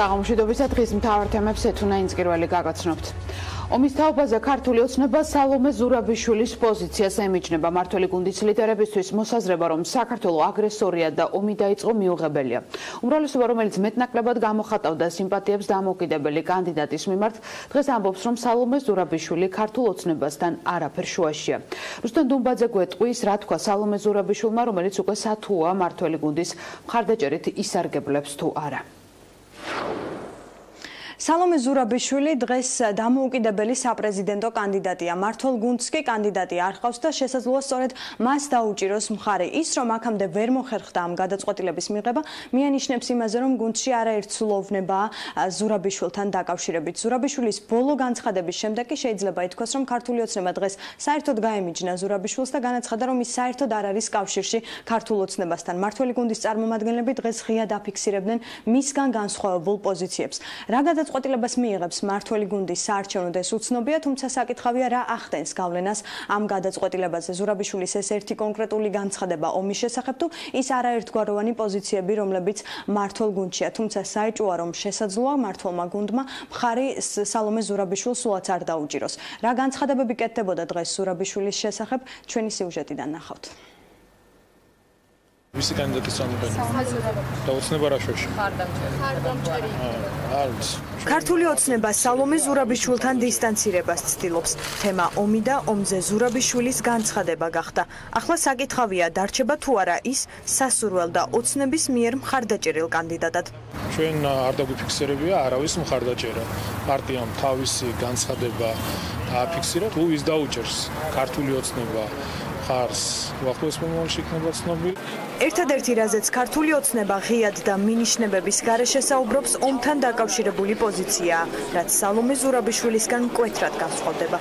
საღამოშიდობის დღის მთავარ თემებს ეთუნა ინსკირველი გაგაცნობთ. ომის თაობაზე ქართული ოცნება სალომე ზურაბიშვილის პოზიციას ემიჯნება მართველი გუნდის ლიდერებისთვის მოსაზრება რომ საქართველოს აგრესორია და ომი დაიწყო მიუღებელია. უმრავლესობა რომელიც მეტნაკლებად გამოხატავდა სიმპათიებს დამოკიდებელი კანდიდატის მიმართ დღეს ამბობს რომ სალომე ზურაბიშვილი ქართულ ოცნებასთან არაფერ შუაშია. რუსტან დუმბაძე გვეტყვის რა თქვა სალომე ზურაბიშვილმა რომელიც უკვე სათუა მართველი გუნდის მხარდაჭერით ისარგებლებს თუ არა. you სალომე ზურაბიშვილი დღეს დამოუკიდებელი საპრეზიდენტო კანდიდატია. მართლ გუნდს კი კანდიდატი არ ხავს და შესაძლოა სწორედ მას დაუჭიროს მხარი. ის რომ აქამდე ვერ მოხერხდა ამ გადაწყვეტილების მიღება, მიანიშნებს იმაზე, რომ გუნდში არაერთ სულოვნება ზურაბიშვილთან დაკავშირებით. ზურაბიშვილის ბოლო განცხადების შემდეგ კი შეიძლება ითქვას, რომ ქართული ოცნება დღეს საერთოდ გაემიჯნა ზურაბიშვილს და განაცხადა, რომ ის საერთოდ არ არის კავშირში ქართულ ოცნებასთან. მართველი გუნდის წარმომადგენლები დღეს ღიად აფიქსირებდნენ მისგან განსხვავებულ პოზიციებს. რა გადა გადაწყვეტილებას მიიღებს მართველი გუნდის საარჩევნო და ეს უცნობია, თუმცა საკითხავია რა ახდენს გავლენას ამ გადაწყვეტილებაზე. ზურაბიშვილის ეს ერთი კონკრეტული განცხადება ომის შესახებ თუ ის არაერთგვაროვანი პოზიციები, რომლებიც მართლ გუნდშია, თუმცა საეჭვოა რომ შესაძლოა მართლმა გუნდმა მხარი სალომე ზურაბიშვილს სულაც არ დაუჭიროს. რა განცხადებები კეთდებოდა დღეს ზურაბიშვილის შესახებ, ჩვენი სიუჟეტიდან ნახავთ. ვისი კანდიდატი სამოგენია? და ოცნება რა შოში? ხარდამჭერი. ხარდამჭერი. არის. ქართული ოცნება სალომე ზურაბიშვილთან დისტანცირებას ცდილობს. თემა ომი და ომზე ზურაბიშვილის განცხადება გახდა. ახლა საკითხავია, დარჩება თუ არა ის სასურველ და ოცნების მიერ მხარდაჭერილ კანდიდატად. ჩვენ არ დაგვიფიქსირებია არავის მხარდაჭერა. პარტიამ თავისი განცხადება აფიქსირა, თუ ის დაუჭერს ქართული ოცნება ხარს უახლოეს მომავალში იქნება ცნობილი. ერთადერთი რაზეც ქართული ოცნება ღიად და მინიშნებების გარეშე საუბრობს ომთან დაკავშირებული პოზიცია, რაც სალომე ზურაბიშვილისგან კვეთრად განსხვავდება.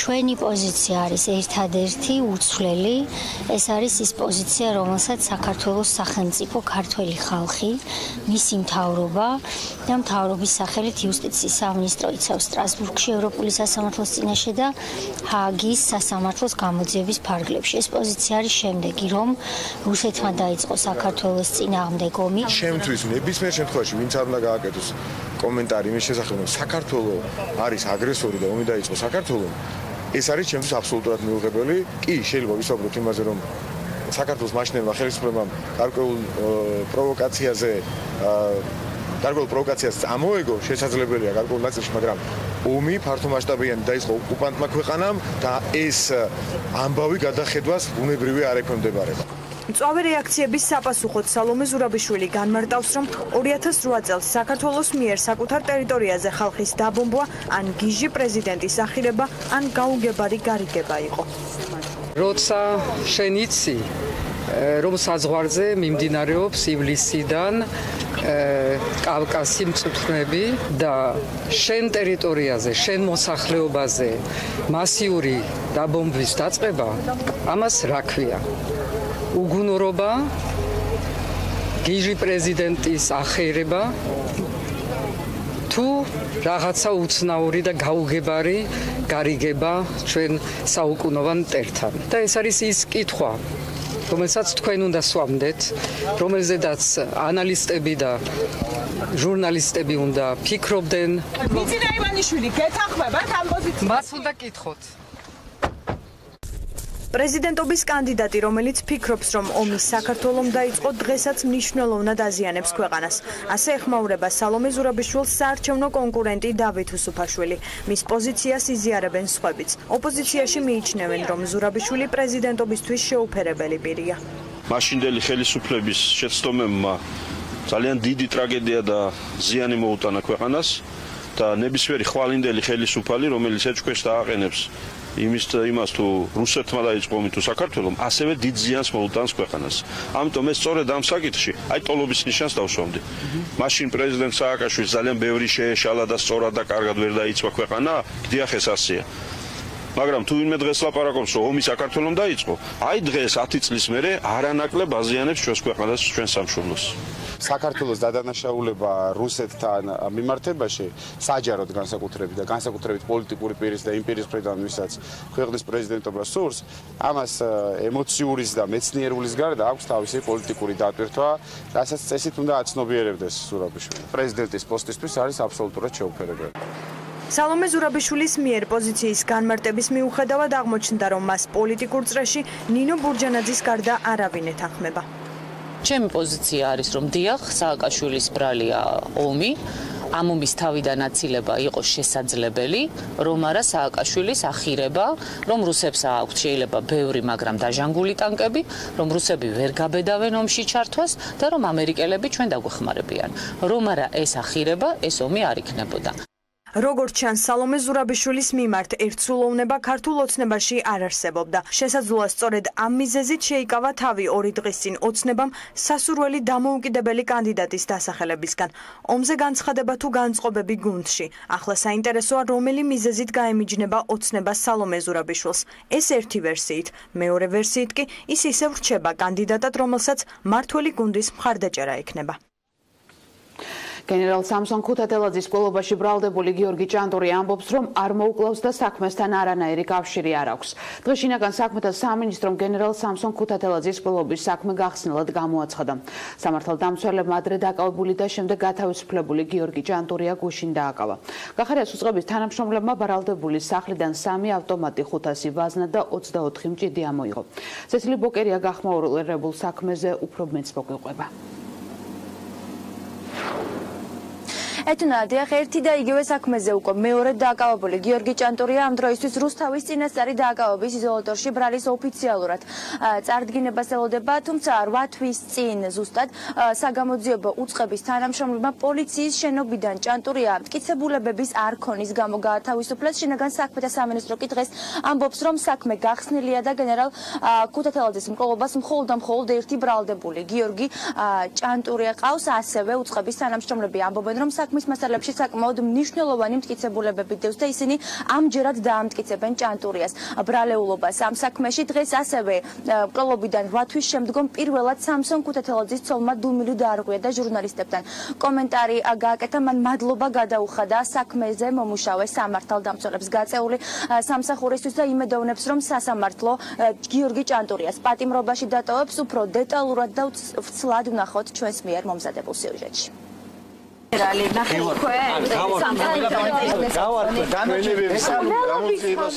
ჩვენი პოზიცია არის ერთადერთი უცვლელი, ეს არის ის პოზიცია, რომელსაც საქართველოს სახელმწიფო ქართველი ხალხი, მისი მთავრობა და მთავრობის სახელით იუსტიციის სამინისტრო იცავს სტრასბურგში ევროპული სასამართლოს წინაშე და ჰააგის სასამართლოს გამოძიების ფარგლებში. ფარგლებში ეს პოზიცია არის შემდეგი, რომ რუსეთმა დაიწყო საქართველოს წინააღმდეგ ომი. შემთთვის ნებისმიერ შემთხვევაში ვინც არ უნდა გააკეთოს კომენტარი იმის შესახებ, რომ საქართველოს არის აგრესორი და ომი დაიწყო საქართველოს, ეს არის ჩემთვის აბსოლუტურად მიუღებელი. კი, შეიძლება ვისაუბროთ იმაზე, რომ საქართველოს მაშინებმა ხელისუფლებამ გარკვეულ პროვოკაციაზე გარკვეულ პროვოკაციას წამოეგო, შესაძლებელია გარკვეულ ნაწილში, მაგრამ ომი ფართომასშტაბიანი დაიწყო ოკუპანტმა ქვეყანამ და ეს ამბავი გადახედვას უნებრივი არ ექვემდებარება. მწვავე რეაქციების საპასუხოდ სალომე ზურაბიშვილი განმარტავს, რომ 2008 წელს საქართველოს მიერ საკუთარ ტერიტორიაზე ხალხის დაბომბვა ან გიჟი პრეზიდენტის ახირება ან გაუგებარი გარიგება იყო. როცა შენ იცი რომ საზღვარზე მიმდინარეობს ივლისიდან კავკასი მწუთნები და შენ ტერიტორიაზე, შენ მოსახლეობაზე მასიური დაბომბვის დაწყება, ამას რა ქვია? უგუნურობა, გიჟი პრეზიდენტის ახერება თუ რაღაცა უცნაური და გაუგებარი გარიგება ჩვენ საუკუნოვან ტერთან. და ეს არის ის კითხვა, რომელსაც თქვენ უნდა სვამდეთ, რომელზედაც ანალისტები და ჟურნალისტები უნდა ფიქრობდნენ. მიწინა ივანიშვილი გეთახმებათ ამ პოზიციას? მას უნდა კითხოთ. პრეზიდენტობის კანდიდატი, რომელიც ფიქრობს, რომ ომი საქართველოს დაიწყო დღესაც მნიშვნელოვნად აზიანებს ქვეყანას. ასე ეხმაურება სალომე ზურაბიშვილს საარჩევნო კონკურენტი დავით უსუფაშვილი. მის პოზიციას იზიარებენ სხვაებიც. ოპოზიციაში მიიჩნევენ, რომ ზურაბიშვილი პრეზიდენტობისთვის შეუფერებელი პირია. მაშინდელი ხელისუფლების შეცდომებმა ძალიან დიდი ტრაგედია და ზიანი მოუტანა ქვეყანას და ნებისმიერი ხვალინდელი ხელისუფალი, რომელიც ეჭქვეშ დააყენებს იმის იმას თუ რუსეთმა დაიწყო ომი თუ საქართველოს ასევე დიდ ზიანს მოუტანს ქვეყანას. ამიტომ ეს სწორედ ამ საკითხში აი ტოლობის ნიშანს დავსვამდი. მაშინ პრეზიდენტ სააკაშვილი ძალიან ბევრი შეეშალა და სწორად და კარგად ვერ დაიწყო ქვეყანა, დიახ ეს ასია. მაგრამ თუ ვინმე დღეს ლაპარაკობს რომ ომი საქართველოს დაიწყო, აი დღეს 10 წლის მერე არანაკლებ აზიანებს ჩვენს ქვეყანას, ჩვენს სამშობლოს. საქართველოს დადანაშაულება რუსეთთან მიმართებაში საჯაროდ განსაკუთრებით და განსაკუთრებით პოლიტიკური პირის და იმპერიის მხრიდან ვისაც ქვეყნის პრეზიდენტობა სურს, ამას ემოციურის და მეცნიერულის გარდა აქვს თავისი პოლიტიკური დატვირთვა, რასაც წესით უნდა აცნობიერებდეს ზურაბიშვილი. პრეზიდენტის პოსტისთვის არის აბსოლუტურად შეუფერებელი. სალომე ზურაბიშვილის მიერ პოზიციის განმარტების მიუხედავად აღმოჩნდა, რომ მას პოლიტიკურ წრეში ნინო ბურჯანაძის გარდა არავინ ეთანხმება. ჩემი პოზიცია არის, რომ დიახ, სააკაშვილის ბრალია ომი, ამ ომის თავიდან აცილება იყო შესაძლებელი, რომ არა სააკაშვილის ახირება, რომ რუსებს აქვთ შეიძლება ბევრი, მაგრამ დაჟანგული ტანკები, რომ რუსები ვერ გაბედავენ ომში ჩართვას და რომ ამერიკელები ჩვენ დაგვეხმარებიან. რომ არა ეს ახირება, ეს ომი არ იქნებოდა. როგორც ჩანს სალომე ზურაბიშვილის მიმართ ერთსულოვნება ქართულ ოცნებაში არ არსებობდა. შესაძლოა სწორედ ამ მიზეზით შეიკავა თავი ორი დღის წინ ოცნებამ სასურველი დამოუკიდებელი კანდიდატის დასახელებისგან. ომზე განცხადება თუ განწყობები გუნდში. ახლა საინტერესოა რომელი მიზეზით გაემიჯნება ოცნება სალომე ზურაბიშვილს. ეს ერთი ვერსიით, მეორე ვერსიით კი ის ისევ რჩება კანდიდატად, რომელსაც მართველი გუნდის მხარდაჭერა ექნება. გენერალ სამსონ ქუთათელაძის კლუბაში ბრალდებული გიორგი ჭანტური ამბობს, რომ არ მოუკლავს და საქმესთან არანაირი კავშირი არ აქვს. დღეს შინაგან საქმეთა სამინისტრომ გენერალ სამსონ ქუთათელაძის კლუბის საქმე გახსნილად გამოაცხადა. სამართალდამცველებმა ადრე დაკავებული და შემდეგ გათავისუფლებული გიორგი ჭანტურია გუშინ დააკავა. გახარიას უწყების თანამშრომლებმა ბრალდებული სახლიდან სამი ავტომატი 500 ვაზნა და 24 მჭიდი ამოიღო. ცეცილი ბოკერია გახმაურებულ საქმეზე უფრო მეც ეთნადია ერთი და იგივე საქმეზე უკვე მეორე დააკავებული გიორგი ჭანტურია ამ დროისთვის რუსთავის წინასწარი დააკავების იზოლატორში ბრალის ოფიციალურად წარდგინებას ელოდება თუმცა 8 თვის წინ ზუსტად საგამოძიებო უწყების თანამშრომლებმა პოლიციის შენობიდან ჭანტურია მტკიცებულებების არქონის გამო გაათავისუფლეს. შინაგან საქმეთა სამინისტრო კი დღეს ამბობს რომ საქმე გახსნილია და გენერალ ქუთათელაძის მკვლობას მხოლოდ და მხოლოდ ერთი ბრალდებული გიორგი ჭანტურია ყავს. ასევე უწყების თანამშრომლები ამბობენ რომ საქმე საქმის მასალებში საკმაოდ მნიშვნელოვანი მტკიცებულებები დევს და ისინი ამჯერად დაამტკიცებენ ჭანტურიას. ბრალეულობას ამ საქმეში დღეს ასევე კლუბიდან 8 თვის შემდგომ პირველად სამსონ ქუთათელაძის ცოლმა დუმილი დაარღვია და ჟურნალისტებთან. კომენტარი გააკეთა მან მადლობა გადაუხადა საქმეზე მომუშავე სამართალდამცველებს გაწეული სამსახურისთვის და იმედოვნებს რომ სასამართლო გიორგი ჭანტურიას. პატიმრობაში დატოვებს უფრო დეტალურად და ვცლად ვნახოთ ჩვენს მიერ მომზადებულ სიუჟეტში გენერალი ნახე თქვენ სამსახური გავარდ დამეჭირებს გამოწიროს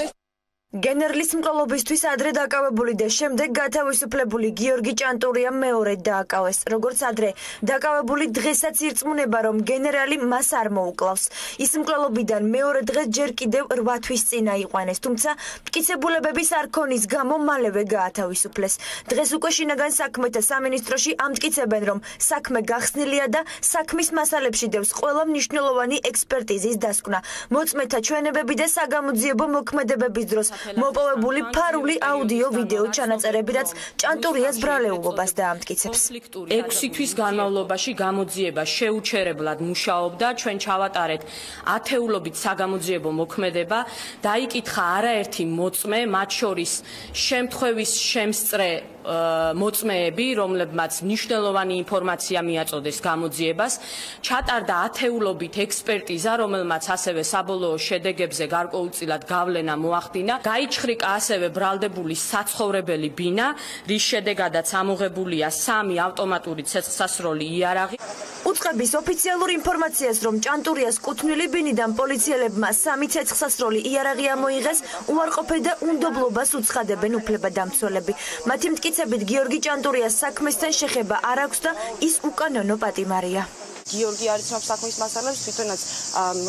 გენერლის მკვლობისთვის ადრე დაკავებული და შემდეგ გათავისუფლებული გიორგი ჭანტურია მეორე დააკავეს. როგორც ადრე დაკავებული დღესაც ირწმუნება, რომ გენერალი მას არ მოუკლავს. ის მკვლობიდან მეორე დღეს ჯერ კიდევ 8 თვის წინ აიყვანეს, თუმცა მტკიცებულებების არქონის გამო მალევე გაათავისუფლეს. დღეს უკვე შინაგან საქმეთა სამინისტროში ამტკიცებენ, რომ საქმე გახსნილია და საქმის მასალებში დევს ყველა მნიშვნელოვანი ექსპერტიზის დასკვნა. მოწმეთა ჩვენებები და საგამოძიებო მოქმედებების დროს მოპოვებული ფარული აუდიო ვიდეო ჩანაწერები, რაც ჭანტურიას ბრალეულობას დაამტკიცებს. 6 თვის განმავლობაში გამოძიება შეუჩერებლად მუშაობდა, ჩვენ ჩავატარეთ ათეულობით საგამოძიებო მოქმედება, დაიკითხა არაერთი მოწმე, მათ შორის შემთხვევის შემსწრე მოწმეები, რომლებმაც მნიშვნელოვანი ინფორმაცია მიაწოდეს გამოძიებას, ჩატარდა ათეულობით ექსპერტიზა, რომელმაც ასევე საბოლოო შედეგებზე გარკვეულწილად გავლენა მოახდინა. გაიჩხრიკა ასევე ბრალდებული საცხოვრებელი ბინა, რის შედეგადაც ამოღებულია სამი ავტომატური ცეცხლსასროლი იარაღი. უწყების ოფიციალურ ინფორმაციას, რომ ჭანტურიას კუთვნილი ბინიდან პოლიციელებმა სამი ცეცხლსასროლი იარაღი ამოიღეს, უარყოფე და უნდობლობას უცხადებენ უფლებადამცველები. მათი მტკიცებით გიორგი ჭანტურიას საქმესთან შეხება არ აქვს და ის უკანონო პატიმარია. გიორგი არიცნობს საქმის მასალებს, თვითონაც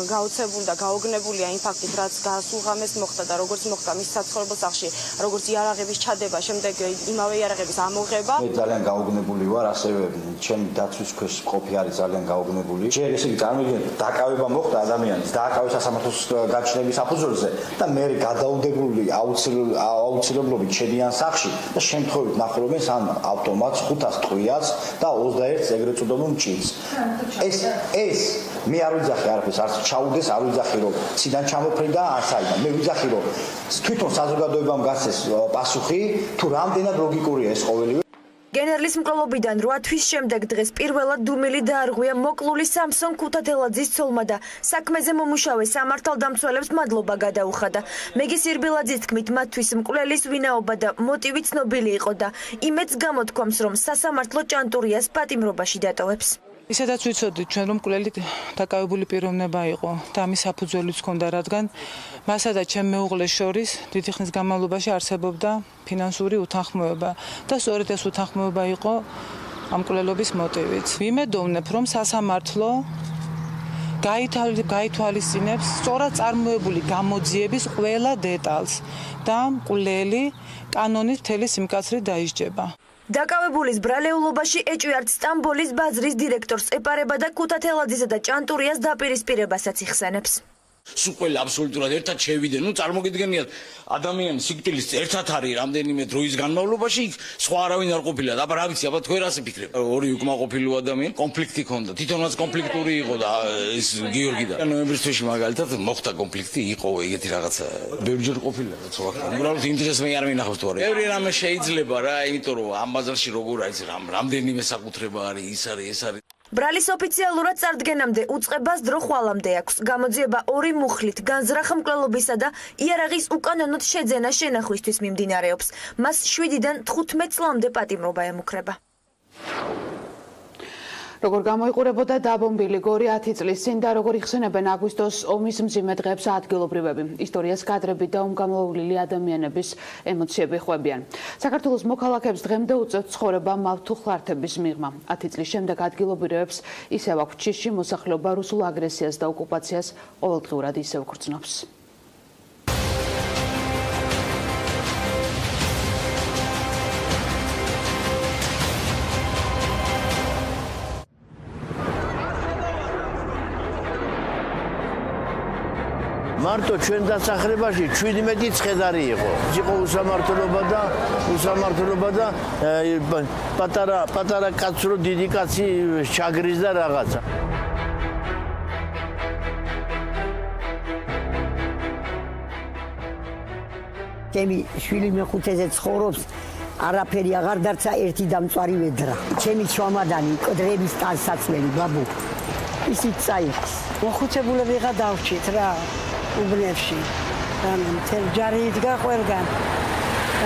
გაოცებული და გაოგნებულია იმ ფაქტით, რაც გასულღამეს მოხდა და როგორც მოხდა მის საცხოვრებელ სახლში, როგორც იარაღების ჩადება, შემდეგ იმავე იარაღების ამოღება. მე ძალიან გაოგნებული ვარ, ასევე ჩემი დაცვის ქვეშ ყოფი არის ძალიან გაოგნებული. ჯერ ესე იგი წარმოგიდგენთ, დაკავება მოხდა ადამიანის, დააკავეს სასამართლოს გაჩნების საფუძველზე და მე გადაუდებული აუცილებლობით შედიან სახლში და შემთხვევით ნახულობენ სამ ავტომატს, 500 ტყვიას და 21 ეგრეთ წოდებული მჭიდს. ეს ეს მე არ ვიძახი არაფერს არც ჩაუდეს არ ვიძახი რომ ციდან ჩამოფრინდა ან საიდან მე ვიძახი რომ თვითონ საზოგადოებამ გასცეს პასუხი თუ რამდენად ლოგიკურია ეს ყოველივე გენერლის მკვლობიდან 8 თვის შემდეგ დღეს პირველად დუმილი დაარღვია მოკლული სამსონ ქუთათელაძის ცოლმა და საქმეზე მომუშავე სამართალდამცველებს მადლობა გადაუხადა. მეგის ირბილაძის თქმით, მათთვის მკვლელის ვინაობა და მოტივი ცნობილი იყო და იმედს გამოთქვამს, რომ სასამართლო ჭანტურიას პატიმრობაში დატოვებს. ისედაც ვიცოდით ჩვენ რომ მკვლელი დაკავებული პიროვნება იყო და ამის საფუძველიც ჰქონდა რადგან მასა და ჩემ მეუღლეს შორის დიდი ხნის განმავლობაში არსებობდა ფინანსური უთანხმოება და სწორედ ეს უთანხმოება იყო ამ მკვლელობის მოტივიც. ვიმედოვნებ რომ სასამართლო გაითვალისწინებს სწორად წარმოებული გამოძიების ყველა დეტალს და მკვლელი კანონის მთელი სიმკაცრე დაისჯება. დაკავებულის ბრალეულობაში ეჭვიართ სტამბოლის ბაზრის დირექტორს ეპარება და ქუთათელაძისა და ჭანტურიას დაპირისპირებასაც იხსენებს. სულ ყველა აბსოლუტურად ერთად შევიდე. ნუ წარმოგიდგენიათ, ადამიანის სიკვდილის ერთად არის რამდენიმე დროის განმავლობაში, სხვა არავინ არ ყოფილა. აბა რა ვიცი, აბა თქვენ რას იფიქრებ? ორი უკმაყოფილი ადამიანი, კონფლიქტი ქონდა. თვითონაც კონფლიქტური იყო და ეს გიორგი და ნოემბრის თვეში მაგალითად მოხდა კონფლიქტი, იყო ეგეთი რაღაცა. ბევრჯერ ყოფილა და სხვა. უბრალოდ ინტერესს მე არ მინახავს თუ არა. ბევრი რამე შეიძლება რა, იმიტომ რომ ამ ბაზარში როგორ არის რამ რამდენიმე საკუთრება არის, ის არის, ეს არის. ბრალის ოფიციალურად წარდგენამდე უצებას დრო ხვალამდე აქვს. გამოძიება ორი მუხლით განზრახ მკვლელობისა და იარაღის უკანონოდ შეძენა შენახვისთვის მიმდინარეობს. მას 7-დან 15 წლამდე პატიმრობა ემუქრება. როგორ გამოიყურებოდა დაბომბილი გორი 10 წლის წინ და როგორ იხსენებენ აგვისტოს ომის მძიმე დღეებს ადგილობრივები. ისტორიას კადრები და უმგამოვლილი ადამიანების ემოციები ხვებიან. საქართველოს მოქალაქეებს დღემდე უწევთ ცხოვრება მავთუხლართების მიღმა. 10 წლის შემდეგ ადგილობრივებს ისევ აქვს ჩიში მოსახლეობა რუსულ აგრესიას და ოკუპაციას ყოველდღურად ისევ გრძნობს. მარტო ჩვენ დასახლებაში 17 ცხედარი იყო. იყო უსამართლობა და უსამართლობა და პატარა პატარა კაცრო დიდი კაცი ჩაგრის და რაღაცა. ჩემი შვილი მეხუთეზე ცხოვრობს არაფერი აღარ დარცა ერთი დამწვარი ვედრა. ჩემი შრომადანი კოდრების ტანსაცმელი ბაბუ. ისიც წაიხს. მოხუცებულები ღა დავრჩით რა. უბნებში. ან თელ ჯარი იდგა ყველგან.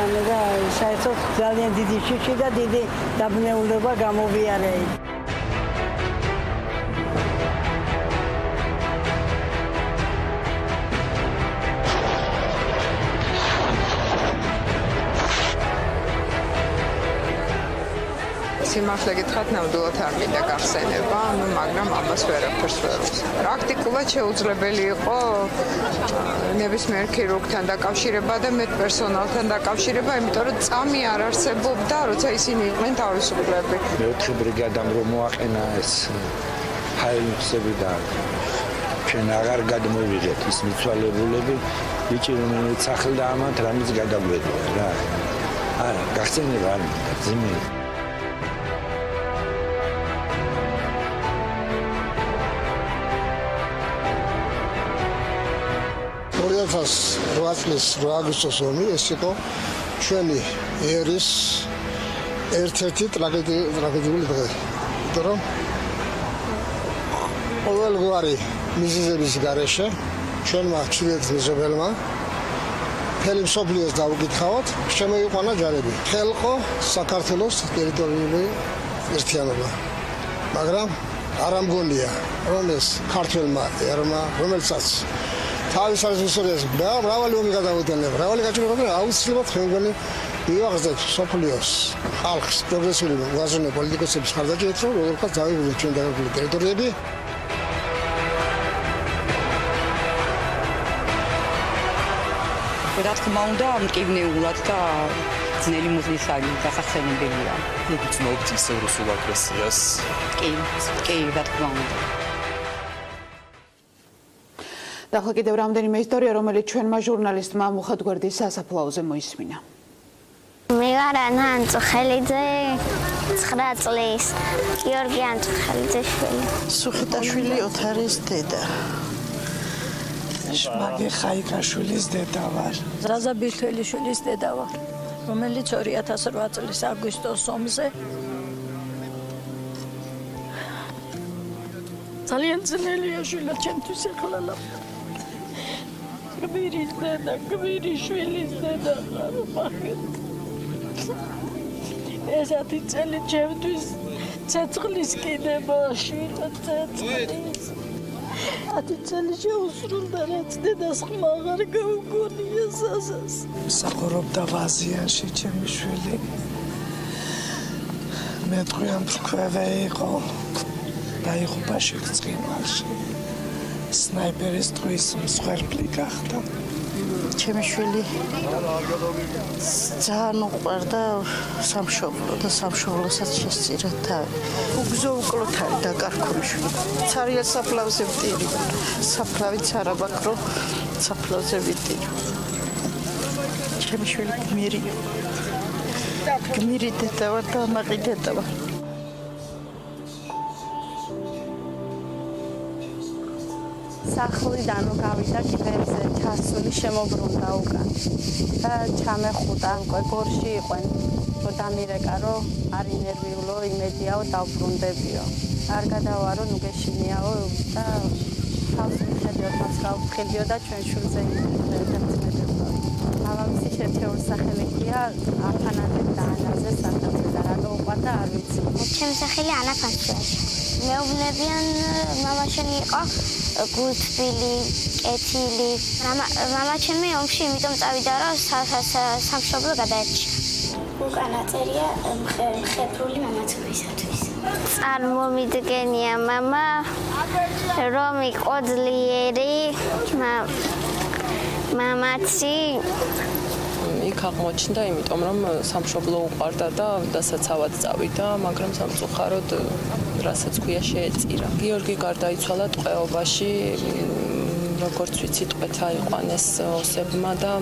ან და საერთოდ ძალიან დიდი შიში და დიდი დაბნეულება გამოვიარე. სიმართლე გითხრათ ნამდვილად არ მინდა გახსენება, ანუ მაგრამ ამას ვერაფერს ვერ უს. პრაქტიკულად შეუძლებელი იყო ნებისმიერ ქირურგთან დაკავშირება და მეტ პერსონალთან დაკავშირება, იმიტომ რომ წამი არ არსებობდა, როცა ისინი იყვნენ თავისუფლები. მეოთხე ბრიგადამ რომ მოაყენა ეს ჰაილუსები და ჩვენ აღარ გადმოვიღეთ ის მიცვალებულები, ბიჭი რომელიც ახლდა ამათ რამის გადაგვედია რა. არა, გახსენება არ მინდა, ძიმე. 2008 წლის 8 აგვისტოს ომი ეს იყო ჩვენი ერის ერთ-ერთი ტრაგედიული დღე. იმიტომ რომ ყოველგვარი მიზეზების გარეშე ჩვენმა ჩრდილოეთ მეზობელმა ფელი მსოფლიოს დაუკითხავთ, შემოიყვანა ჯარები. ხელყო საქართველოს ტერიტორიული ერთიანობა. მაგრამ არ ამგონია, რომ ეს ქართველმა ერმა, რომელსაც თავის არის ისტორიას მრავალი ომი გადავიდანე მრავალი გაჭირება აუცილებლად ხმგონი მივაღწევთ სოფლიოს ხალხს პროგრესული ვაზონე პოლიტიკოსების ხარდაჭერით რომ როგორღაც დავიღოთ ჩვენ დაგებული ტერიტორიები რა თქმა უნდა მკივნეულად და ძნელი მუზისალი გასახსენებელია. ნუ გწნობთ ისევ რუსულ აგრესიას. კი, კი, რა თქმა უნდა. და ახლა კიდევ რამდენიმე ისტორია, რომელიც ჩვენმა ჟურნალისტმა მუხათგვერდის სასაფლაოზე მოისმინა. მე ვარ ანა ანწუხელიძე 9 წლის გიორგი ანწუხელიძე შვილი. სუხიტაშვილი ოთარის დედა. შმაგე ხაიკაშვილის დედა ვარ. ზრაზა ბირთველიშვილის დედა ვარ. რომელიც 2008 წლის აგვისტოს ომზე ძალიან ძნელია შვილა ჩემთვის ახლა ლა გმირის და გმირის შვილის და ეს ათი წელი ჩემთვის ცეცხლის კიდება შვილა ცეცხლის. ათი წელი შეუსრულდა რაც დედას ხმა აღარ გაუგონია სასას. საყურობდა ვაზიანში ჩემი შვილი. მე თქვენ თქვენ იყო. დაიღუპა შეწყინვალში სნაიპერის ტყვის მსხვერპლი გახდა. ჩემი შვილი ძალიან უყვარდა სამშობლო და სამშობლოსაც შესწირა თავი უგზო უკლოთ არის დაკარგული შვილი. ცარია საფლავზე ვტირი საფლავიც არა ბაქრო საფლავზე ვტირი ჩემი შვილი გმირი. გმირი დედა ვარ და მაყი დედა სახლიდან გავიდა კიბერზე ჩასული შემოbrunდა უკან. და ჩამეხუტა უკვე გორში იყვენ რომ დამირეკა რომ არი ნერვიულო იმედიაო დავბრუნდებიო არ გადავარო ნუ გეშინიაო და თავს მიხედიოთ მას გავხილიო და ჩვენ შულზე იმედებდა მამამისი შეთეულ სახელი ქვია აფანაძე და ანაზე საფრთხე და რატო უყვარდა არ ვიცი. ჩემი სახელი ანა ფანჩია მეუბნებიან მამაშენი იყო გულთბილი, კეთილი. მამა ჩემი ომში იმიტომ წავიდა, რომ სამშობლო გადაერჩია. უკანა წერია მხეფრული მამაცობისათვის. წარმომიდგენია მამა რომ იყო ძლიერი მამაცი იქ აღმოჩნდა, იმიტომ რომ სამშობლო უყარდა და დასაცავად წავიდა, მაგრამ სამწუხაროდ რასაც ქვია შეეწირა. გიორგი გარდაიცვალა ტყვეობაში როგორც ვიცი ტყვეთა იყვანეს ოსებმა და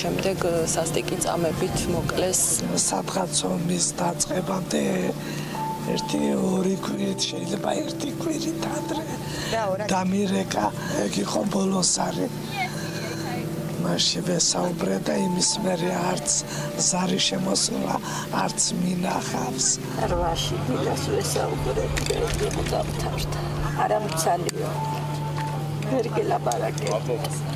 შემდეგ სასტიკი წამებით მოკლეს. სადღაც ომის დაწყებამდე ერთი ორი კვირით შეიძლება ერთი კვირით ადრე დამირეკა ეგ იყო ბოლოსარი მაშინ ვესაუბრე და იმის მერე არც ზარი შემოსულა არც მინახავს რვაში დილას ვესაუბრე გიყვდავთ არა მცალიო ვერგელა ბარაკე 9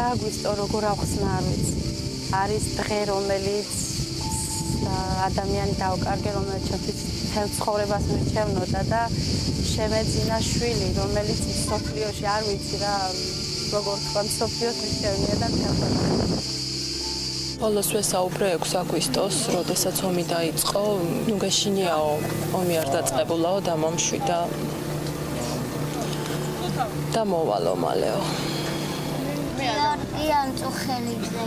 აგვისტო როგორ ახსნა არ ვიცი არის დღე რომელიც ადამიანი დაუკარგე რომელიც ჩვენთვის თელ ცხოვრებას მირჩევნოდა და შემეძინა შვილი რომელიც სოფლიოში არ ვიცი რა როგორ თქვა სოფიოს მისჩევნია და თეატრში ბოლოს ვესაუბრე 6 აგვისტოს, როდესაც ომი დაიწყო, ნუ გეშინიაო, ომი არ დაწყებულაო და მომშვიდა. და მოვალო მალეო. მე არ წუხელიძე.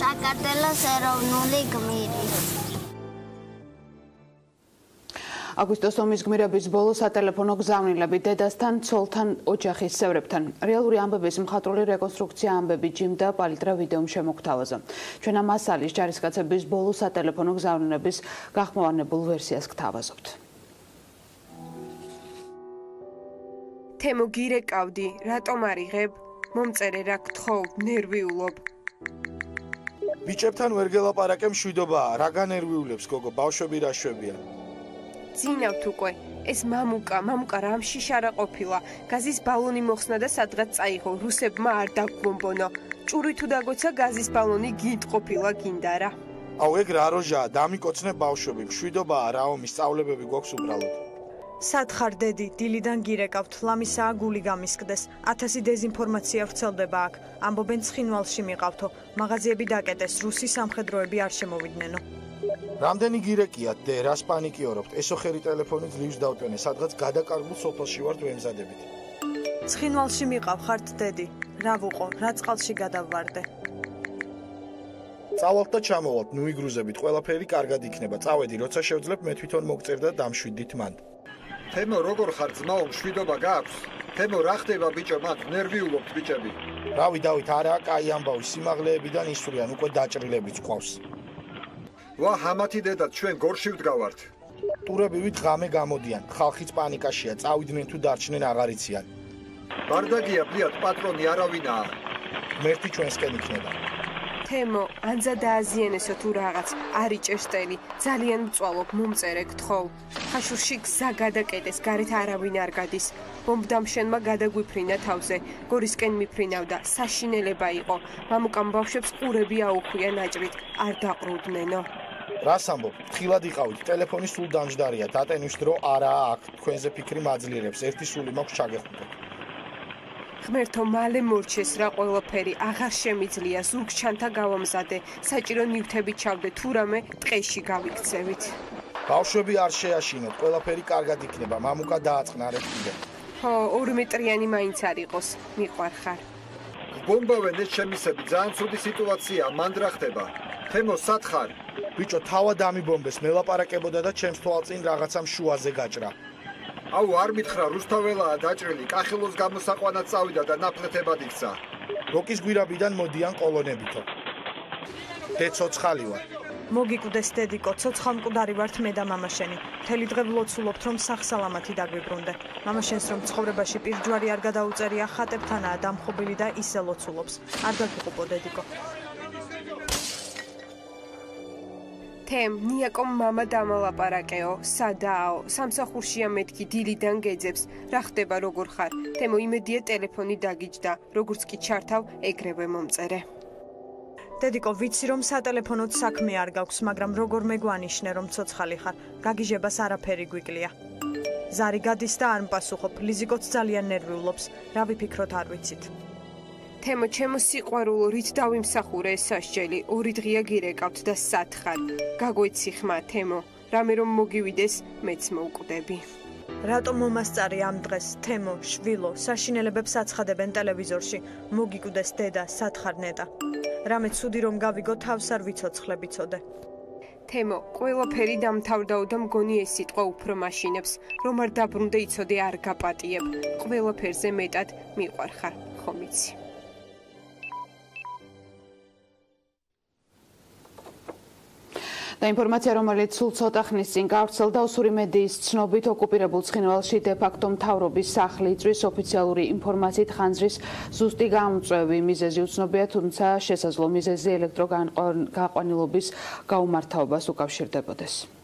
საკარტელოს ეროვნული გმირი. აგვისტოს ომის გმირების ბოლო სატელეფონო გზავნილები დედასთან, ცოლთან, ოჯახის წევრებთან. რეალური ამბების მხატვრული რეკონსტრუქცია ამბები ჯიმ და პალიტრა ვიდეომ შემოგთავაზა. ჩვენ ამ მასალის ჯარისკაცების ბოლო სატელეფონო გზავნილების გახმოვანებულ ვერსიას გთავაზობთ. თემო გირეკავდი, რატომ არიღებ? მომწერე რა გთხოვ, ნერვიულობ. ბიჭებთან ვერ გელაპარაკე მშვიდობაა, რა განერვიულებს გოგო, ბავშვები რა შვებიან? ძინავთ უკვე. ეს მამუკა მამუკა რამში შარა ყოფილა. გაზის ბალონი მოხსნა და სადღაც წაიღო. რუსებმა არ დაგვომბონო. ჭური თუ დაგოცა გაზის ბალონი გინდ ყოფილა გინდა რა აუ ეგ რა როჟაა დამიკოცნე ბავშვები. მშვიდობაა რა ომი სწავლებები გვაქვს უბრალოდ. სათხარ დედი დილიდან გირეკავთ ლამისაა გული გამისკდეს. ათასი დეზინფორმაცია ვრცელდება აქ. ამბობენ ცხინვალში მიყავთო. მაღაზიები დაკეტეს რუსი სამხედროები არ შემოვიდნენ რამდენი გირეკია დე რას პანიკიორობთ ესო ხერი ტელეფონით ლივის დავტვენე სადღაც გადაკარგულ სოფელში ვართ ვემზადებით ცხინვალში მიყავ ხართ დედი. რა ვუყო რა წყალში გადავვარდე. წავალთ და ჩამოვალთ ნუ იგრუზებით ყველაფერი კარგად იქნება. წავედი როცა შევძლებ მე თვითონ მოგწერდა დამშვიდით მან. თემო როგორ ხარ ძმაო მშვიდობა გაქვს? თემო რა ხდება ბიჭო მათ? ნერვიულობთ ბიჭები. რავი დავით არა კაი ამბავი სიმაღლეებიდან ისვრიან უკვე დაჭრილებიც ყავს ვა ჰამათი დედა ჩვენ გორში ვდგავართ. ტურები ვით ღამე გამოდიან. ხალხიც პანიკაშია წავიდნენ თუ დარჩნენ აღარ იციან ბარდაგია ბლიად პატრონი არავინაა. ღმერთი ჩვენსკენ იქნება. თემო ანზა დააზიანესო თუ რაღაც. არიჭერს ტელი ძალიან მწვალობ მომწერე გთხოვ. ხაშურში გზა გადაკეტეს გარეთ არავინ არ გადის. ბომბდამშენმა გადაგვიფრინა თავზე. გორისკენ მიფრინავდა საშინელება იყო. მამუკამ ბავშვებს ყურები აუხვია ნაჭრით. არ დაყრუდნენ რას ამბობ? თხილად იყავით, ტელეფონი სულ დამჯდარია, დატენის დრო არაა აქ. თქვენზე ფიქრი მაძლიერებს, ერთი სული მაქვს ჩაგეხუტეთ. ღმერთო, მალე მორჩეს რა ყველაფერი, აღარ შემიძლია ზურგ ჩანთა გავამზადე. საჭირო ნივთები ჩავდე, თუ რამე ტყეში გავიქცევით. ბავშვები არ შეაშინოთ, ყველაფერი კარგად იქნება. მამუკა დააწყნარეთ კიდე. ხო, 2 მეტრიანი მაინც არ იყოს. მიყვარხარ. ბომბავენ ეს შემისები, ძალიან ცუდი სიტუაცია, მანდ რა ხდება? თემო, სათხარ. ბიჭო, თავად ამიბომბეს, მელაპარაკებოდა და ჩემს თვალწინ რაღაცამ შუაზე გაჭრა. აუ, არ მითხრა, რუსთაველაა დაჭრილი, კახილოს გამოსაყვანად წავიდა და ნაფლეთებად იქცა. როკის გვირაბიდან მოდიან კოლონებითო. დეცოცხალი ვარ. მოგიკვდეს დედიკო, ცოცხალ მკვდარი ვართ მე და მამაშენი. მთელი დღე ვლოცულობთ რომ სახსალამათი დაგვიბრუნდე. მამაშენს რომ ცხოვრებაში პირჯვარი არ გადაუწერია, ხატებთანაა დამხობილი და ისე ლოცულობს. არ გაგიყופო დედიკო. თემ ნიაკომ მამა დამალაპარაკეო სადააო სამსახურშია მეთქი დილიდან გეძებს რა ხდება როგორ ხარ? თემო იმედია ტელეფონი დაგიჯდა როგორც კი ჩართავ ეგრევე მომწერე. დედიკო ვიცი რომ სატელეფონოდ საქმე არ გაქვს მაგრამ როგორ მეგვანიშნე რომ ცოცხალი ხარ? გაგიჟებას არაფერი გვიკლია. ზარი გადის და არ მპასუხობ ლიზიკოც ძალიან ნერვიულობს. რა ვიფიქროთ არ ვიცით. თემო ჩემო სიყვარულო რით დავიმსახურე ეს სასჯელი? ორი დღეა გირეკავთ და სათხარ. გაგოიცი ხმა თემო რამე რომ მოგივიდეს მეც მოუკვდები რატომ მომასწარი ამ დღეს თემო შვილო? საშინელებებს აცხადებენ ტელევიზორში. მოგიკვდეს დედა სათხარ ნეტა. რამე ცუდი რომ გავიგო თავს არ ვიცოცხლებიცოდე. თემო, ყველაფერი დამთავრდაო და მგონი ეს სიტყვა უფრო მაშინებს, რომ არ დაბრუნდე იცოდე არ გაპატიებ. ყველაფერზე მეტად მიყვარხარ, ხომიცი. და ინფორმაცია რომელიც სულ ცოტა ხნის წინ გავრცელდა უსური მედიის ცნობით ოკუპირებულ ცხინვალში დე-ფაქტო მთავრობის სახლი იწვის ოფიციალური ინფორმაციით ხანძრის ზუსტი გამწვევი. მიზეზი უცნობია თუმცა შესაძლო მიზეზი ელექტროგაყვანილობის გაუმართავობას უკავშირდებოდეს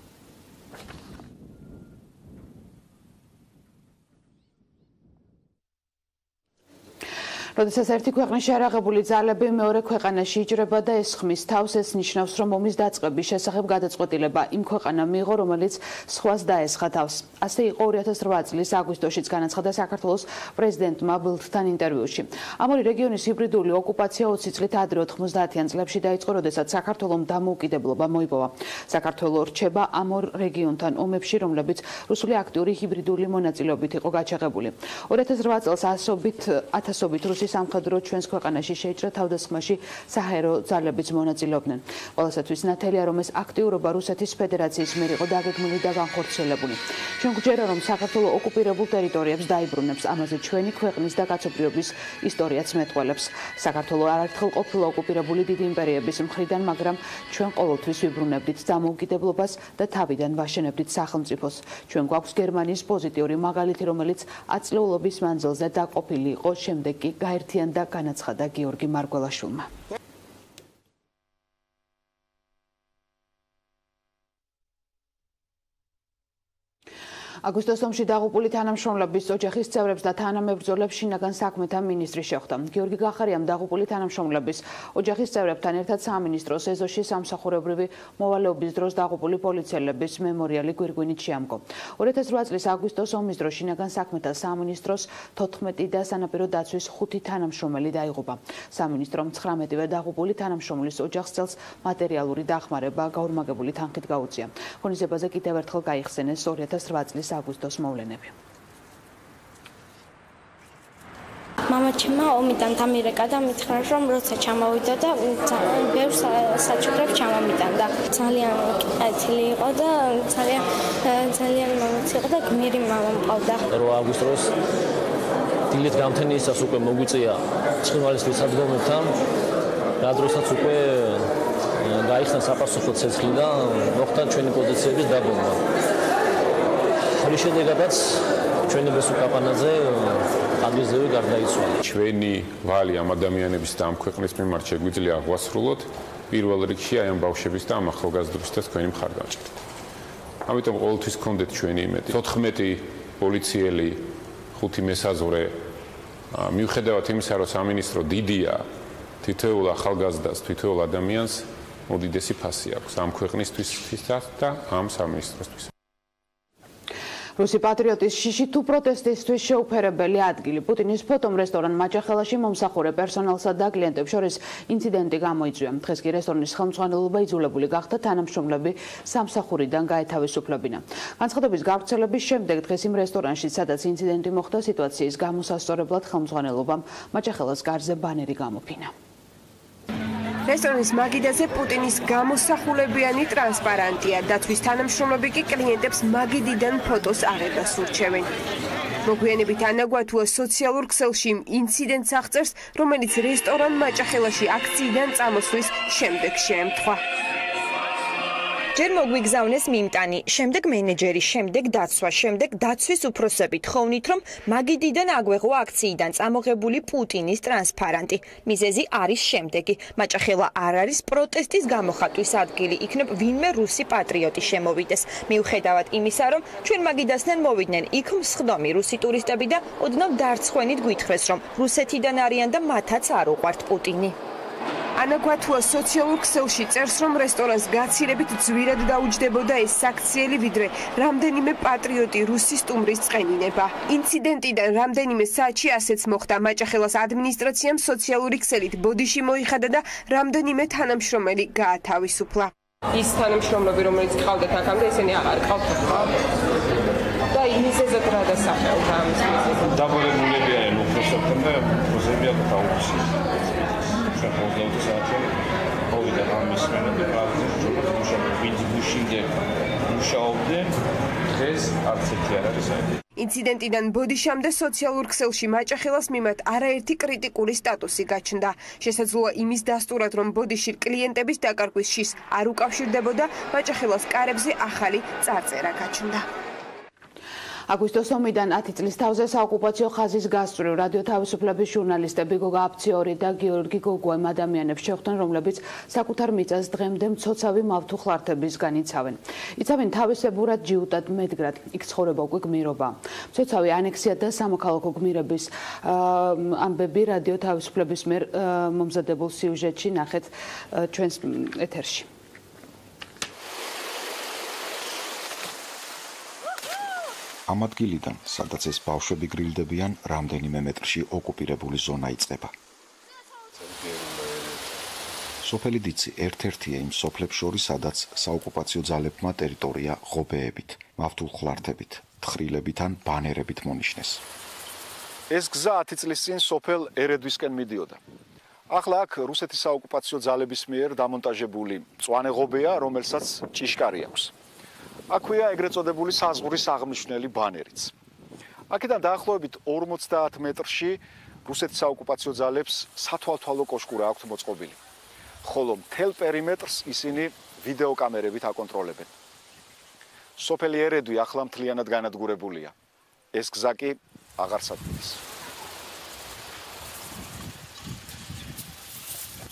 როდესაც ერთი ქვეყნის შეარაღებული ძალები მეორე ქვეყანაში იჭრება და ეს ხმის თავს ეს ნიშნავს რომ ომის დაწყების შესახებ გადაწყვეტილება იმ ქვეყანამ მიიღო რომელიც სხვას დაესხა თავს. ასე იყო 2008 წლის აგვისტოშიც განაცხადა საქართველოს პრეზიდენტმა ბილდთან ინტერვიუში. ამ ორი რეგიონის ჰიბრიდული ოკუპაცია 20 წლით ადრე 90-იან წლებში დაიწყო როდესაც საქართველოს დამოუკიდებლობა მოიპოვა. საქართველოს რჩება ამ ორ რეგიონთან ომებში რომლებიც რუსული აქტიური ჰიბრიდული მონაწილეობით იყო გაჩაღებული. 2008 წელს ასობით ათასობით რუსი რუსი სამხედრო ჩვენს ქვეყანაში შეიჭრა თავდასხმაში საჰაერო ძალებიც მონაწილეობდნენ. ყოველსათვის ნათელია რომ ეს აქტიურობა რუსეთის ფედერაციის მიერ იყო დაგეგმილი და განხორციელებული. ჩვენ გვჯერა რომ საქართველოს ოკუპირებულ ტერიტორიებს დაიბრუნებს, ამაზე ჩვენი ქვეყნის და კაცობრიობის ისტორიაც მეტყველებს. საქართველოს არაერთხელ ყოფილა ოკუპირებული დიდი იმპერიების მხრიდან, მაგრამ ჩვენ ყოველთვის ვიბრუნებდით დამოუკიდებლობას და თავიდან ვაშენებდით სახელმწიფოს. ჩვენ გვაქვს გერმანიის პოზიტიური მაგალითი, რომელიც აწლეულობის მანძილზე დაყოფილი იყო, შემდეგ კი გაი გაერთიანდა განაცხადა გიორგი მარგველაშვილმა. აგვისტოს ომში დაღუპული თანამშრომლების ოჯახის წევრებს და თანამებრძოლებს შინაგან საქმეთა მინისტრი შეხვდა. გიორგი გახარიამ დაღუპული თანამშრომლების ოჯახის წევრებთან ერთად სამინისტროს ეზოში სამსახურებრივი მოვალეობის დროს დაღუპული პოლიციელების მემორიალი გვირგვინით შეამკო. 2008 წლის აგვისტოს ომის დროს შინაგან საქმეთა სამინისტროს 14 და სანაპირო დაცვის 5 თანამშრომელი დაიღუპა. სამინისტრომ 19-ვე დაღუპული თანამშრომლის ოჯახს წელს მატერიალური დახმარება გაორმაგებული თანხით გაუწია. ხონიზებაზე კიდევ ერთხელ გაიხსენეს 2008 წლის აგვისტოს მოვლენები. მამაჩემმა ომიდან დამირეკა და მითხრა რომ როცა ჩამოვიდა და ბევრ საჩუქრებს ჩამომიტანდა. ძალიან კეთილი იყო და ძალიან ძალიან მომცი იყო და გმირი მამა მყავდა. 8 აგვისტოს დილით გამთენიისას უკვე მოგვიწია ცხინვალის სადგომებთან. რა დროსაც უკვე გაიხსნა საპასუხო ცეცხლი და მოხდა ჩვენი პოზიციების დაბომბვა. რის შემდეგაც ჩვენებეს უკაპანაძე ადგილზევე გარდაიცვალა. ჩვენი ვალი ამ ადამიანების და ამ ქვეყნის მიმართ შეგვიძლია აღვასრულოთ პირველ რიგში აი ამ ბავშვების და ამ ახალგაზრდების და თქვენი მხარდამჭერით. ამიტომ ყოველთვის გქონდეთ ჩვენი იმედი. 14 პოლიციელი, 5 მესაზღვრე მიუხედავად იმისა, რომ სამინისტრო დიდია, თითოეულ ახალგაზრდას, თითოეულ ადამიანს უდიდესი ფასი აქვს ამ ქვეყნისთვის და ამ სამინისტროსთვის. რუსი პატრიოტის შიში თუ პროტესტისთვის შეუფერებელი ადგილი პუტინის ფოტომ რესტორან მაჭახელაში მომსახურე პერსონალსა და კლიენტებს შორის ინციდენტი გამოიწვია. დღეს კი რესტორნის ხელმძღვანელობა იძულებული გახდა თანამშრომლები სამსახურიდან გაეთავისუფლებინა. განცხადების გავრცელების შემდეგ დღეს იმ რესტორანში, სადაც ინციდენტი მოხდა, სიტუაციის გამოსასწორებლად ხელმძღვანელობამ მაჭახელას გარზე ბანერი გამოფინა. რესტორნის მაგიდაზე პუტინის გამოსახულებიანი ტრანსპარანტია. დაცვის თანამშრომლები კი კლიენტებს მაგიდიდან ფოტოს აღებას ურჩევენ. მოგვიანებით ანაგვათუა სოციალურ ქსელში ინციდენტს აღწერს, რომელიც რესტორან მაჭახელაში აქციიდან წამოსვლის შემდეგ შეემთხვა. ჯერ მოგვიგზავნეს მიმტანი, შემდეგ მენეჯერი, შემდეგ დაცვა, შემდეგ დაცვის უფროსები თხოვნით, რომ მაგიდიდან აგვეღო აქციიდან წამოღებული პუტინის ტრანსპარანტი. მიზეზი არის შემდეგი: მაჭახელა არ არის პროტესტის გამოხატვის ადგილი, იქნებ ვინმე რუსი პატრიოტი შემოვიდეს. მიუხედავად იმისა, რომ ჩვენ მაგიდასთან მოვიდნენ, იქ მსხდომი რუსი ტურისტები და ოდნავ დარცხვენით გვითხრეს, რომ რუსეთიდან არიან და მათაც არ უყვართ პუტინი. ანა გვათუა სოციალურ ქსელში წერს, რომ რესტორანს გაცილებით ძვირად დაუჯდებოდა ეს საქციელი, ვიდრე რამდენიმე პატრიოტი რუსის სტუმრის წყენინება. ინციდენტიდან რამდენიმე საათში ასეც მოხდა. მაჭახელას ადმინისტრაციამ სოციალური ქსელით ბოდიში მოიხადა და რამდენიმე თანამშრომელი გაათავისუფლა. ის თანამშრომლები, რომელიც ყავდათ აქამდე, ისინი აღარ ყავთ ხო? და იმისეზე რა დასახელდა ამის მიზეზი? დაბორებულები არიან უფროსებთან და უფროსები აქ დაუხსნეს. ჩვენ 22 საათი მოვიდა ამის მენები პრაქტიკულად როგორც მუშაობ ვინძგუშინგე მუშაობდე დღეს არც ერთი არ არის აი ინციდენტიდან ბოდიშამდე სოციალურ ქსელში მაჭახელას მიმართ არაერთი კრიტიკული სტატუსი გაჩნდა. შესაძლოა იმის დასტურად, რომ ბოდიში კლიენტების დაკარგვის შის არ უკავშირდებოდა, მაჭახელას კარებზე ახალი წარწერა გაჩნდა. აგვისტოს ომიდან 10 წლის თავზე საოკუპაციო ხაზის გასწვრივ რადიო თავისუფლების ჟურნალისტები გოგა აფციორი და გიორგი გოგოემ ადამიანებს შეხვდნენ, რომლებიც საკუთარ მიწას დღემდე მცოცავი მავთუხლართების განიცავენ. იცავენ თავისებურად ჯიუტად მედგრად, იქ ცხოვრება უკვე გმირობა. მცოცავი ანექსია და სამოქალაქო გმირების ამბები რადიო თავისუფლების მომზადებულ სიუჟეტში ნახეთ ჩვენს ეთერში. ამ ადგილიდან, სადაც ეს ბავშვები გრილდებიან, რამდენიმე მეტრში ოკუპირებული ზონა იწყება. სოფელი დიცი ერთ-ერთია იმ სოფლებს შორის, სადაც საოკუპაციო ძალებმა ტერიტორია ღობეებით, მავთულხლართებით, თხრილებით ან ბანერებით მონიშნეს. ეს გზა 10 წლის წინ სოფელ ერედვისკენ მიდიოდა. ახლა აქ რუსეთის საოკუპაციო ძალების მიერ დამონტაჟებული წვანეღობეა, რომელსაც ჭიშკარი აქვს. აქვეა ეგრეთ წოდებული საზღურის აღმნიშვნელი ბანერიც. აქედან დაახლოებით 50 მეტრში რუსეთის საოკუპაციო ძალებს სათვალთვალო კოშკურა აქვთ მოწყობილი. ხოლო მთელ პერიმეტრს ისინი ვიდეოკამერებით აკონტროლებენ. სოფელი ერედვი ახლა მთლიანად განადგურებულია. ეს გზა კი აღარ სათვალის.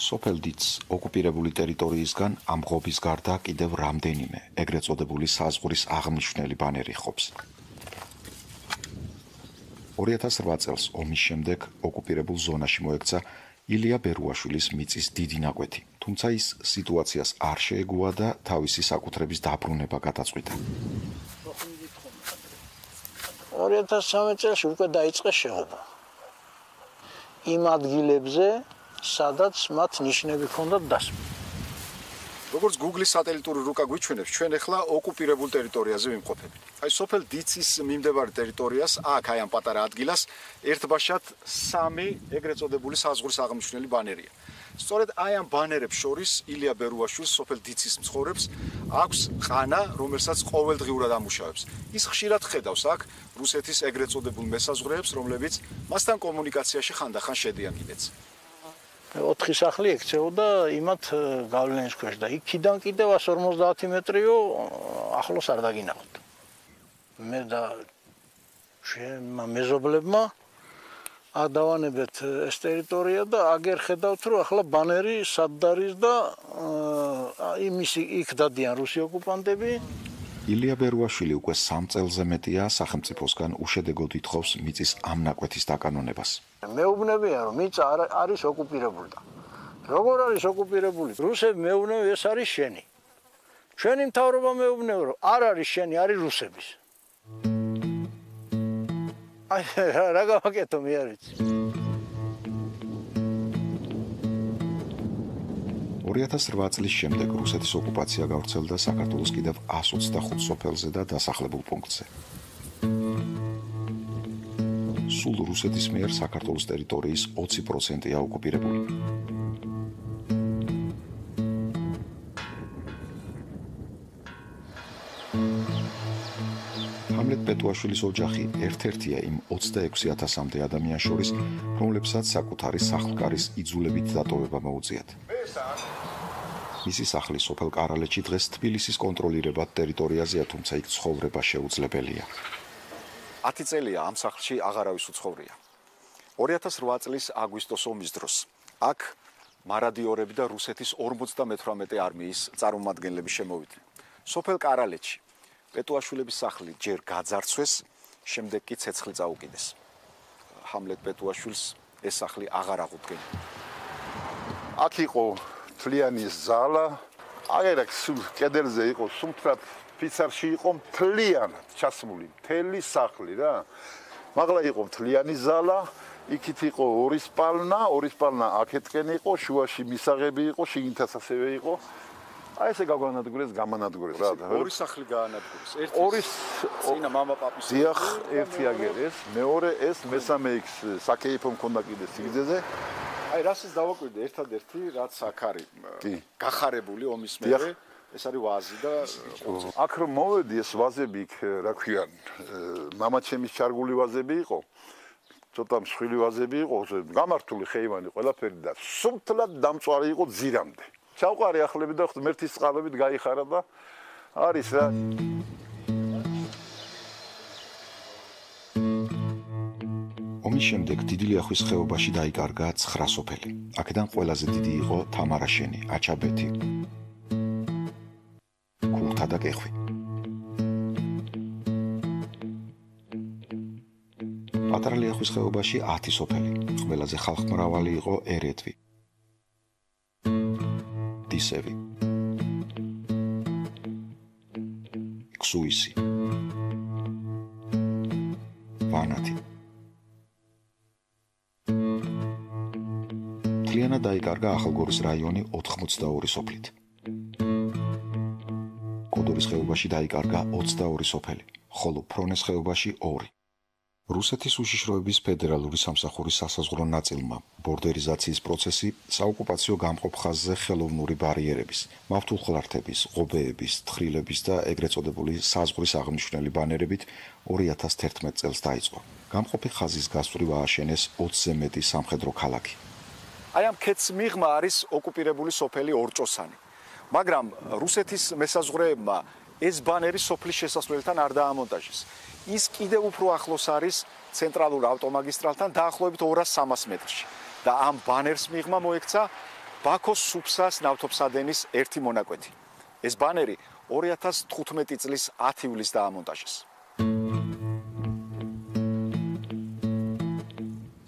სოფელდიც ოკუპირებული ტერიტორიისგან ამ ღობის გარდა კიდევ რამდენიმე ეგრეთ წოდებული საზღურის აღნიშნული ბანერი ხობს. 2008 წელს ომის შემდეგ ოკუპირებულ ზონაში მოექცა ილია ბერუაშვილის მიწის დიდი ნაკვეთი, თუმცა ის სიტუაციას არ შეეგუა და თავისი საკუთრების დაბრუნება გადაწყვიტა. 2013 წელს უკვე დაიწყე შეღობა. იმ ადგილებზე სადაც მათ ნიშნები ჰქონდათ დასმა. როგორც Google-ის სატელიტური რუკა გვიჩვენებს, ჩვენ ახლა ოკუპირებულ ტერიტორიაზე ვიმყოფებით. აი სოფელ დიცის მიმდებარე ტერიტორიას, აქ აი ამ პატარა ადგილას ერთბაშად სამი ეგრეთ წოდებული საზღურის აღმნიშვნელი ბანერია. სწორედ აი ამ ბანერებს შორის ილია ბერუაშვილის სოფელ დიცის მცხოვრებს აქვს ყანა, რომელსაც ყოველდღიურად ამუშავებს. ის ხშირად ხედავს აქ რუსეთის ეგრეთ წოდებულ მესაზღვრეებს, რომლებიც მასთან კომუნიკაციაში ხანდახან შედიან კიდეც. 4 სახლი ექცეოდა იმათ გავლენის ქვეშ და იქიდან კიდევ 150 მეტრიო ახლოს არ დაგინახოთ. მე და ჩვენმა მეზობლებმა ადავანებეთ ეს ტერიტორია და აგერ ხედავთ რომ ახლა ბანერი სადდარის და იმის იქ დადიან რუსი ოკუპანტები ილია ბერუაშვილი უკვე 3 წელზე მეტია სახელმწიფოსგან უშედეგოდ ითხოვს მიწის ამ ნაკვეთის დაკანონებას. მეუბნებიან რომ მიწა არის ოკუპირებული და როგორ არის ოკუპირებული? რუსები მეუბნებიან ეს არის შენი. ჩვენი მთავრობა მეუბნება რომ არ არის შენი, არის რუსების. აი რა გავაკეთო მე არ ვიცი 2008 წლის შემდეგ რუსეთის ოკუპაცია გავრცელდა საქართველოს კიდევ 125 სოფელზე და დასახლებულ პუნქტზე. სულ რუსეთის მიერ საქართველოს ტერიტორიის 20%-ია ოკუპირებული. პეტუაშვილის ოჯახი ერთ-ერთია იმ 26000-მდე ადამიანს შორის, რომლებსაც საკუთარი სახლკარის იძულებით დატოვება მოუწიათ. მისი სახლი სოფელ კარალეთში დღეს თბილისის კონტროლირებად ტერიტორიაზეა, თუმცა იქ ცხოვრება შეუძლებელია. 10 წელია ამ სახლში აღარავის უცხოვრია. 2008 წლის აგვისტოს ომის დროს აქ მარადიორები და რუსეთის 58 არმიის წარმომადგენლები შემოვიდნენ. სოფელ კარალეთში პეტუაშვილების სახლი ჯერ გაძარცვეს, შემდეგ კი ცეცხლი წაუკიდეს. ჰამლეტ პეტუაშვილს ეს სახლი აღარ აღუდგენია. აქ იყო თლიანი ზალა, აგერაკ კედელზე იყო სუმთრად ფიცარში იყო თლიანად ჩასმული მთელი სახლი რა. მაგლა იყო თლიანი ზალა, იქით იყო ორი სპალნა, ორი სპალნა აქეთკენ იყო, შუაში მისაღები იყო, შიგნითაც ასევე იყო. აი ესე გაგვანადგურეს გამანადგურეს რა ორი სახლი გაანადგურეს ერთი ორი წინა мама პაპის დიახ ერთი აგერეს მეორე ეს მესამე იქ საკეიფო მქონდა კიდე სიგძეზე აი რას ის დავაკვირდე ერთადერთი რაც აქ არის გახარებული ომის მერე ეს არის ვაზი და აქ რომ მოვედი ეს ვაზები იქ რა ქვია მამაჩემის ჩარგული ვაზები იყო ცოტა მსხვილი ვაზები იყო გამართული ხეივანი ყველაფერი და სულთლად დამწვარი იყო ძირამდე ჩავყარი ახლები და ღმერთის წყალობით გაიხარა და არის რა ომის შემდეგ დიდი ლიახვის ხეობაში დაიკარგა 9 სოფელი. აქედან ყველაზე დიდი იყო თამარაშენი, აჩაბეთი. კულთა და კეხვი. პატარა ლიახვის ხეობაში 10 სოფელი. ყველაზე ხალხმრავალი იყო ერეთვი. დისევი ქსუისი. ვანათი. თლიანად დაიკარგა ახალგორის რაიონი 82 სოფლით. კოდორის ხეობაში დაიკარგა 22 სოფელი ხოლო ფრონეს ხეობაში 2 რუსეთის უშიშროების ფედერალური სამსახურის სასაზღვრო ნაწილმა ბორდერიზაციის პროცესი საოკუპაციო გამყოფ ხაზზე ხელოვნური ბარიერების, მავთულხლართების, ღობეების, თხრილების და ეგრეთ წოდებული საზღვრის აღნიშნული ბანერებით 2011 წელს დაიწყო. გამყოფი ხაზის გასწვრივ ააშენეს 20-ზე მეტი სამხედრო ქალაქი. აი ამ ქეთს მიღმა არის ოკუპირებული სოფელი ორჭოსანი. მაგრამ რუსეთის მესაზღვრეებმა ეს ბანერი სოფლის შესასვლელთან არ დაამონტაჟეს. ის კიდევ უფრო ახლოს არის ცენტრალურ ავტომაგისტრალთან დაახლოებით 200-300 მეტრში და ამ ბანერს მიღმა მოექცა ბაქოს სუფსას ნავთობსადენის ერთი მონაკვეთი. ეს ბანერი 2015 წლის 10 ივლისს დაამონტაჟეს.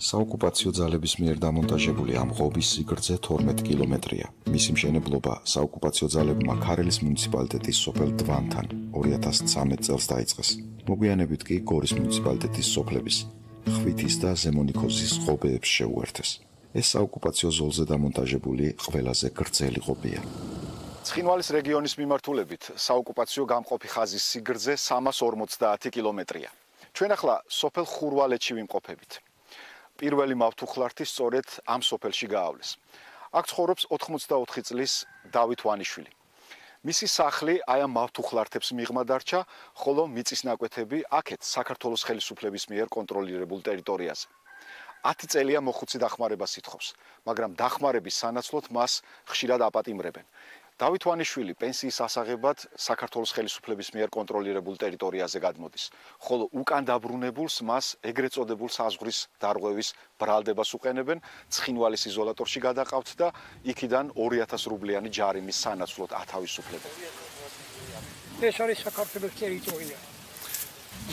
საოკუპაციო ძალების მიერ დამონტაჟებული ამ ღობის სიგრძე 12 კილომეტრია. მისი მშენებლობა საოკუპაციო ძალებმა ქარელის მუნიციპალიტეტის სოფელ დვანთან 2013 წელს დაიწყეს. მოგვიანებით კი გორის მუნიციპალიტეტის სოფლების ხვითის და ზემონიქოზის ღობეებს შეუერთეს. ეს საოკუპაციო ზოლზე დამონტაჟებული ყველაზე გრძელი ღობეა. ცხინვალის რეგიონის მიმართულებით საოკუპაციო გამყოფი ხაზის სიგრძე 350 კილომეტრია. ჩვენ ახლა სოფელ ხურვალეთში ვიმყოფებით. პირველი მავთუხლართი სწორედ ამ სოფელში გაავლეს. აქ ცხოვრობს 84 წლის დავით ვანიშვილი. მისი სახლი აი ამ მავთუხლართებს მიღმა დარჩა, ხოლო მიწის ნაკვეთები აქეთ საქართველოს ხელისუფლების მიერ კონტროლირებულ ტერიტორიაზე. 10 წელია მოხუცი დახმარებას ითხოვს, მაგრამ დახმარების სანაცვლოდ მას ხშირად აპატიმრებენ. დავით ვანიშვილი პენსიის ასაღებად საქართველოს ხელისუფლების მიერ კონტროლირებულ ტერიტორიაზე გადმოდის, ხოლო უკან დაბრუნებულს მას ეგრეთ წოდებულ საზღვრის დარღვევის ბრალდებას უყენებენ, ცხინვალის იზოლატორში გადაყავთ და იქიდან 2000 რუბლიანი ჯარიმის სანაცვლოდ ათავისუფლებენ. ეს არის საქართველოს ტერიტორია.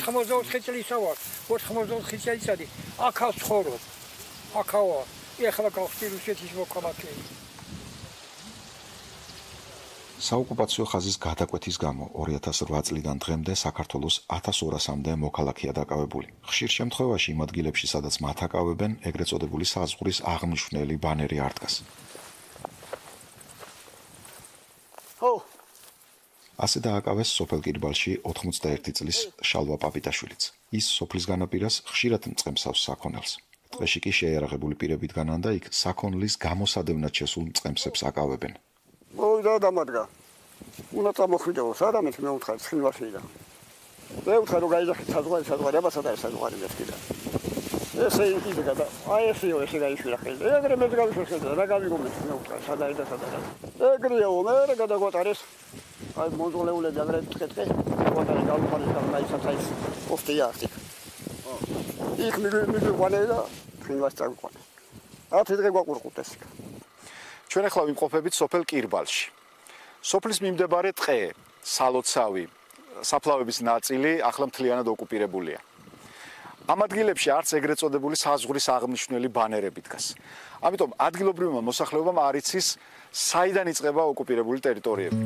94 წელიწად ვარ, 94 წელიწადი აქა ცხოვრობ. აქაო, ეხლა გავხდი რუსეთის მოქალაქე. საოკუპაციო ხაზის გადაკვეთის გამო 2008 წლიდან დღემდე საქართველოს 1200-მდე მოქალაქეა დაკავებული. ხშირ შემთხვევაში იმ ადგილებში, სადაც მათ აკავებენ, ეგრეთ წოდებული საზღვრის აღმნიშვნელი ბანერი არდგას. ო ასე დააკავეს სოფელ კირბალში 81 წლის შალვა პაპიტაშვილიც. ის სოფლის განაპირას ხშირად მწყემსავს საქონელს. დღეში კი შეერაღებული პირებით განან და იქ საქონლის გამოსადევნად შესულ მწყემსებს აკავებენ. მოვიდა დამადგა. უნდა წამოხვიდეო, სადამეთ მე უთხარ ცხინვალში და. მე უთხარ რომ გაიძახეთ საზღვარი, საზღვარი, აბა სადა საზღვარი მეთქიდა. ესე იდგა და აი ესე იო ესე გაიშვილა ხელზე. ეგრე მე გავიშვილა ხელზე, რა გავიგონეთ მე უთხარ, სადა და სადა. ეგრეო მე რა გადაგვატარეს. აი მოზოლეულები აგრე თხეთქე, გვატარი გავუყარეს და აი პოსტია ახტი. იქ მე მე ვანე და ცხინვალს წავიყვანე. ათი დღე გვაყურყუდეს იქ. ჩვენ ახლა ვიმყოფებით სოფელ კირბალში. სოფლის მიმდებარე ტყე, სალოცავი, საფლავების ნაწილი ახლა მთლიანად ოკუპირებულია. ამ ადგილებში არც ეგრეთ წოდებული საზღვრის აღნიშნული ბანერები დგას. ამიტომ ადგილობრივმა მოსახლეობამ არ იცის, საიდან იწყება ოკუპირებული ტერიტორიები.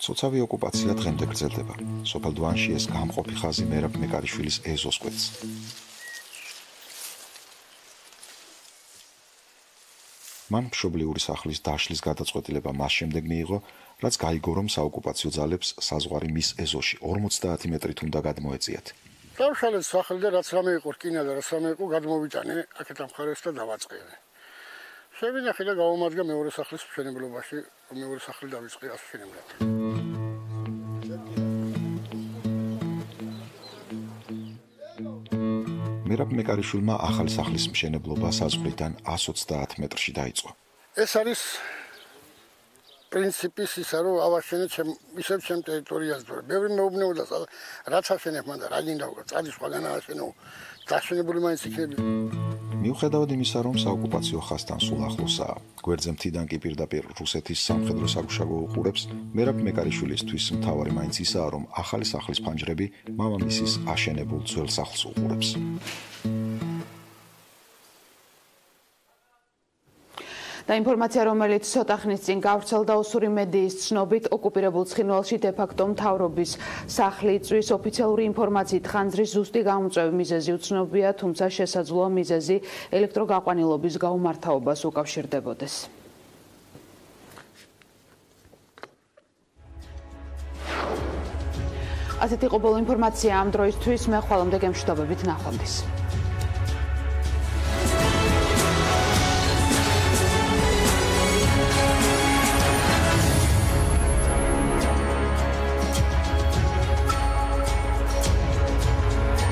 სოციალური ოკუპაცია დღემდე გრძელდება. სოფელ დვანში ეს გამყოფი ხაზი მერაბ მეკარიშვილის ეზოს კვეთს. მან მშობლიური სახლის დაშლის გადაწყვეტილება მას შემდეგ მიიღო, რაც გაიგო რომ საოკუპაციო ძალებს საზღვარი მის ეზოში 50 მეტრით უნდა გადმოეწიათ. დავშალეთ სახლი და რაც რამე იყო რკინა და რაც რამე იყო გადმოვიტანე აქეთ ამ ხარეს და დავაწყე. შევინახე და გავამარჯა მეორე სახლის მშენებლობაში, მეორე სახლი დავიწყე ასშენებლად. მერაბ მეკარიშვილმა ახალი სახლის მშენებლობა საზღვრიდან 130 მეტრში დაიწყო. ეს არის პრინციპის ისა რომ ავაშენე ჩემ ისევ ჩემ ტერიტორიაზე თორე ბევრი მეუბნეო და რაც აშენებ მანდა რა გინდა უკვე წადი სხვაგან აშენო დაშენებული მაინც იქნება. მიუხედავად იმისა რომ საოკუპაციო ხასთან სულ ახლოსაა, გვერდზე მთიდან კი პირდაპირ რუსეთის სამხედრო საგუშაგო უყურებს, მერაბ მეკარიშვილისთვის მთავარი მაინც ისაა რომ ახალი სახლის ფანჯრები მამამისის აშენებულ ძველ სახლს უყურებს. და ინფორმაცია, რომელიც ცოტა ხნის წინ გავრცელდა უსური მედიის ცნობით, ოკუპირებულ ცხინვალში დე-ფაქტო მთავრობის სახლი წვის ოფიციალური ინფორმაციით ხანძრის ზუსტი გამოწვევი მიზეზი უცნობია, თუმცა შესაძლოა მიზეზი ელექტროგაყვანილობის გაუმართავობას უკავშირდებოდეს. ასეთი ყობოლ ინფორმაცია ამ დროისთვის მე ხვალამდე გემშვიდობებით ნახვამდის.